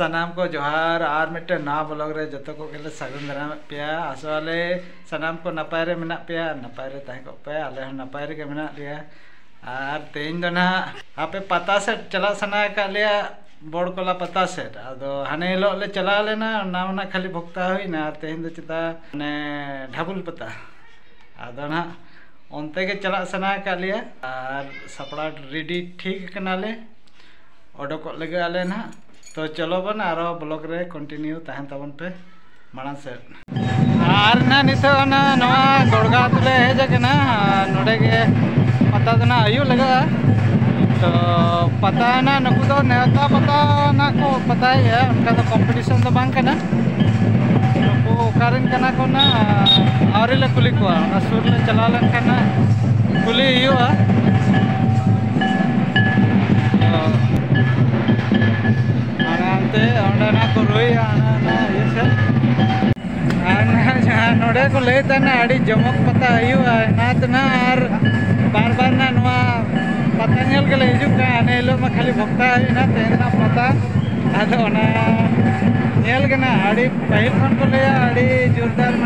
सनाम को जोहार और मिट्टे ना ब्लॉग रे जतो को गेले सगुन दाराम पे आसवाले सनाम को नपाय रे मेना पे नपाय रे ताहे को पे आले नपाय रे के मेना लिया। और तेन दो ना आपे पता से चला सना का लिया बोर्ड कोला पता से अदो हाने हिलो ले चला लेना ना ना खाली भुगता हुई, ना तेन दो चिता, ने ढाबुल पता। अदो ना onte ke chalak sana kaliya ar sapra ready ठीक कनाले odokok lagi ale na तो चलो बन आरो ब्लॉग रे कंटिन्यू तहन तबन पे माड़ा से। आर ना नितो ना, नवा गोड़गा तुले हेज कना नोडे के पता दना आयु लगा। तो पता ना नुकु तो नेता पता ना को पता है उनका तो कंपटीशन तो बांग कना नुकु कारण कना को ना आवरे ले कुली को सुर ले चला लन कना कुली हुआ। રોઈ આના સર આના જાનોડે કો લે તને આડી જમક પતા આયુ ના તના આર બાર બાર ના નવા પતંગલ કે લઈ જુ કા આને લો માં ખાલી ભક્તા આવી ના તેના પતા આદો ના નેલ કે ના આડી પહેલ ફોન કો લે આડી જોરદાર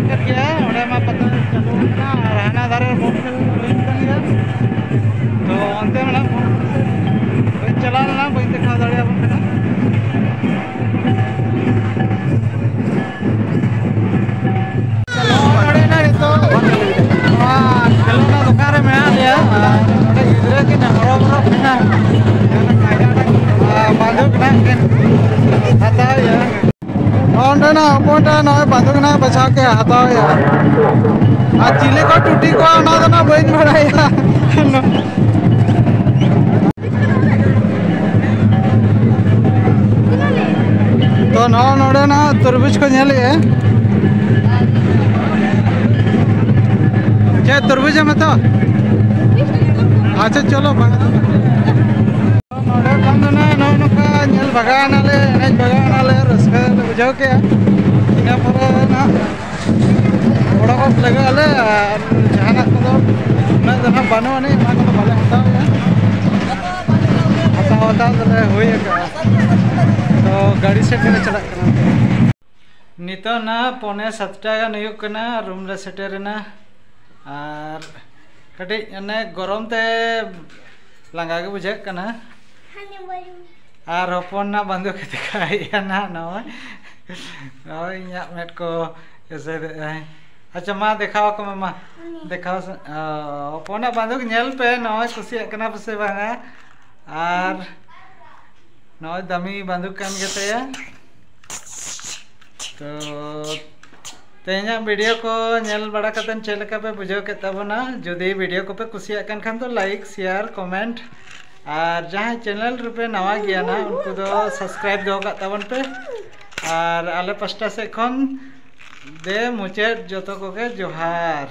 डाउन करके और हमारे पता चलो रहना दर motor onde na ponda na banduk na bacha ke hataw ya आ, चिले को टूटी को ना तो ना बन बढ़ाया तो नौ, नोड़े ना, तरबूज को झेल है क्या, तरबूज है अच्छा चलो नोड़े कम ना नौ नौका झेल भगाना ले एनेज भगाना ले रस्का बुझाओ क्या इना पर ना ओडक लगा ले जहाना को ना जहाँ बानो ने मा को बाले हटाओ हटाओ हटाओ ले होई का तो गाड़ी से फिर चला नितो ना पौने सातटा गान हुयुग कना रूम रे सेटेरना और कटी अने गरम ते लांगा गे बुझे ना ना नॉय नॉय इया मेट को ऐसे अच्छा माँ देखाओ को मामा देखाओ हपन बंदूक नेल पे नॉय कुसिया कना पसे बांगा और नॉय दमी बंदूक कान गेते तो तेजा वीडियो को नेल बड़ा कतन चेलका पे बुझाव के तबना जुदी वीडियो को पे कुसिया कन खान तो लाइक शेयर कमेंट और जहाँ चैनल रूपे नवा गया ना, उनको तो सब्सक्राइब दो तबन पे। और आले पास्टा से खन दे मुचे जो को के जोहार।